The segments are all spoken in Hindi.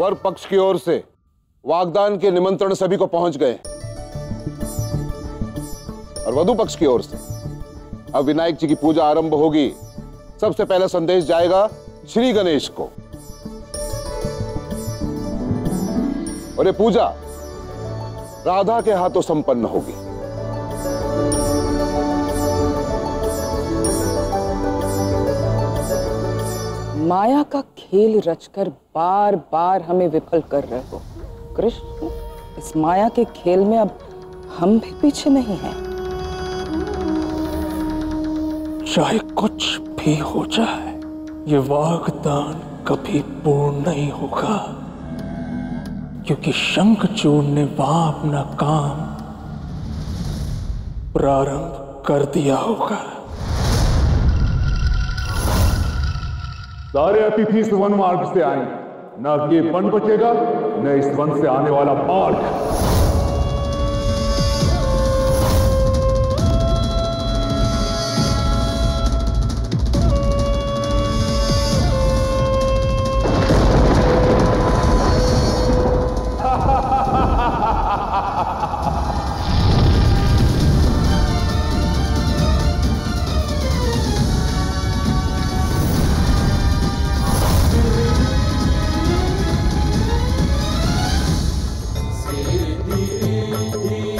वर पक्ष की ओर से वागदान के निमंत्रण सभी को पहुँच गए और वधु पक्ष की ओर से। अब विनायक जी की पूजा आरंभ होगी। सबसे पहला संदेश जाएगा श्री गणेश को। और ये पूजा राधा के हाथों संपन्न होगी। माया का खेल रचकर बार बार हमें विफल कर रहे हो। कृष्ण, इस माया के खेल में अब हम भी पीछे नहीं हैं। चाहे कुछ भी हो जाए, ये वागदान कभी पूर्ण नहीं होगा। क्योंकि शंखचूड़ ने वहाँ अपना काम प्रारंभ कर दिया होगा। सारे अतिथि इस वन मार्ग से आए। ना ये वन बचेगा, न इस वन से आने वाला मार्ग। Hari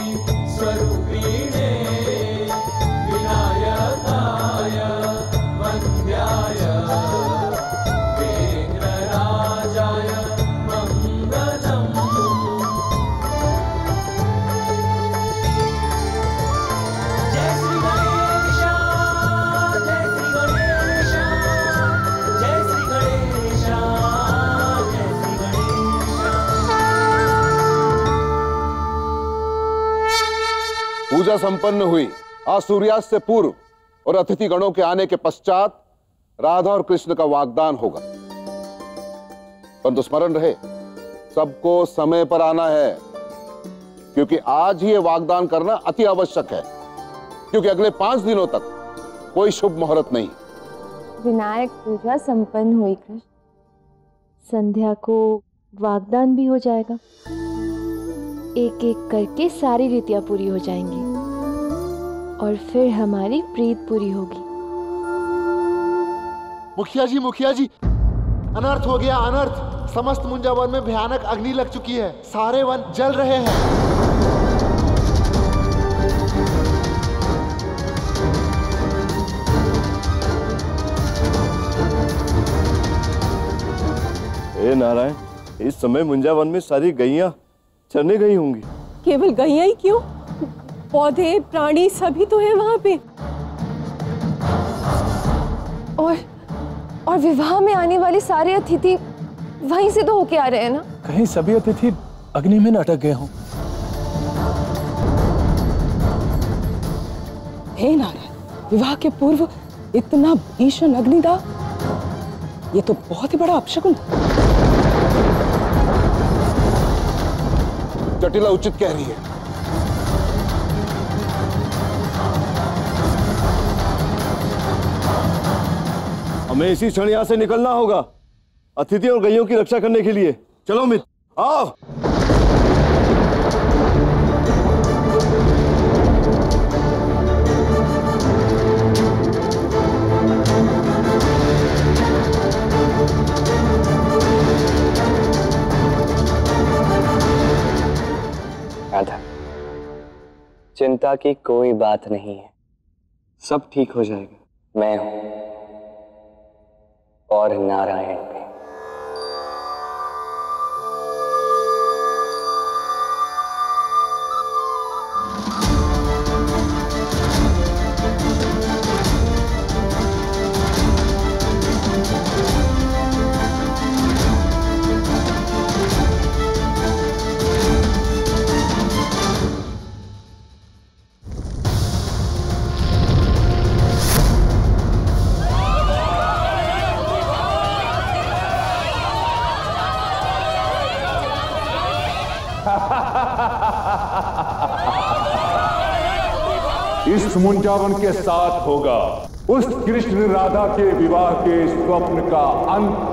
पूजा संपन्न हुई। आज सूर्यास्त से पूर्व और अतिथि गणों के आने के पश्चात राधा और कृष्ण का वागदान होगा। परंतु स्मरण रहे, सबको समय पर आना है, क्योंकि आज ही ये वागदान करना अति आवश्यक है, क्योंकि अगले पाँच दिनों तक कोई शुभ मुहूर्त नहीं। विनायक पूजा संपन्न हुई, कृष्ण। संध्या को वागदान भी हो जाएगा। एक एक करके सारी रीतियाँ पूरी हो जाएँगी। और फिर हमारी प्रीत पूरी होगी। मुखिया जी मुखिया जी अनर्थ हो गया अनर्थ। समस्त मुंजा वन में भयानक अग्नि लग चुकी है। सारे वन जल रहे हैं। हे नारायण इस समय मुंजावन में सारी गैया चरने गई होंगी। केवल गैया ही क्यों? पौधे प्राणी सभी तो है वहाँ पे। और और विवाह में आने वाले सारे अतिथि वहीं से तो होके आ रहे हैं ना? कहीं सभी अतिथि अग्नि में न अटक गए हों। हे नारायण विवाह के पूर्व इतना भीषण अग्निदा ये तो बहुत ही बड़ा अपशकुन जटिला उचित कह रही है। हमें इसी क्षण यहाँ से निकलना होगा। अतिथि और गैयों की रक्षा करने के लिए। चलो मित्र आओ। चिंता की कोई बात नहीं है। सब ठीक हो जाएगा। मैं हूँ। और नारायण भी। इस मुंजावन के साथ होगा। उस कृष्ण राधा के विवाह के स्वप्न का अंत।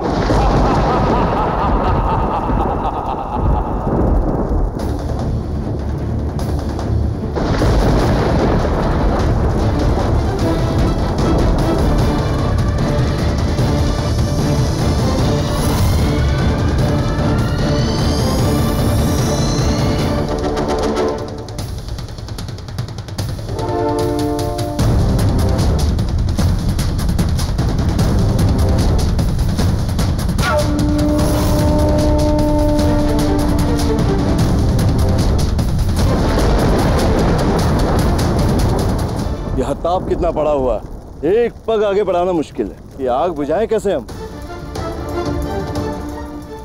ताप कितना पड़ा हुआ? है एक पग आगे बढ़ाना मुश्किल है। ये आग बुझाएँ कैसे हम?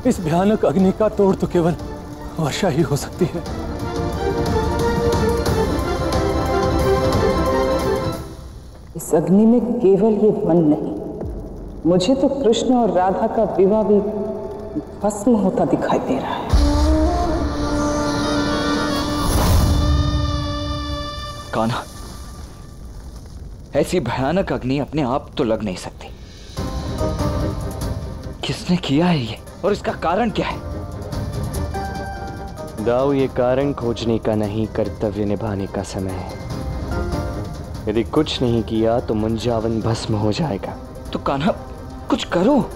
इस भयानक अग्नि का तोड़ तो केवल वर्षा ही हो सकती है। इस अग्नि में केवल ये मन नहीं मुझे तो कृष्ण और राधा का विवाह भी भस्म होता दिखाई दे रहा है। कान्हा ऐसी भयानक अग्नि अपने आप तो लग नहीं सकती। किसने किया है ये? और इसका कारण क्या है? दाऊ ये कारण खोजने का नहीं कर्तव्य निभाने का समय है। यदि कुछ नहीं किया तो मुंजावन भस्म हो जाएगा। तो कान्हा कुछ करो।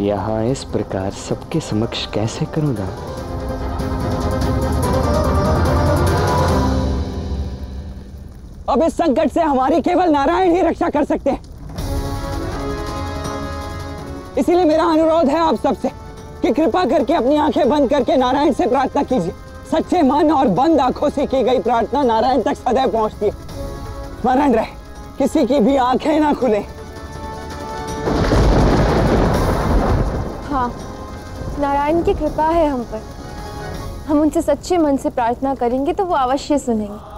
यहाँ इस प्रकार सबके समक्ष कैसे करूँ दाऊ? अब इस संकट से हमारी केवल नारायण ही रक्षा कर सकते हैं। इसीलिए मेरा अनुरोध है आप सबसे कि कृपा करके अपनी आँखें बंद करके नारायण से प्रार्थना कीजिए। सच्चे मन और बंद आँखों से की गई प्रार्थना नारायण तक सदैव पहुँचती है। स्मरण रहे, किसी की भी आँखें ना खुले। हाँ नारायण की कृपा है हम पर। हम उनसे सच्चे मन से प्रार्थना करेंगे तो वो अवश्य सुनेंगे।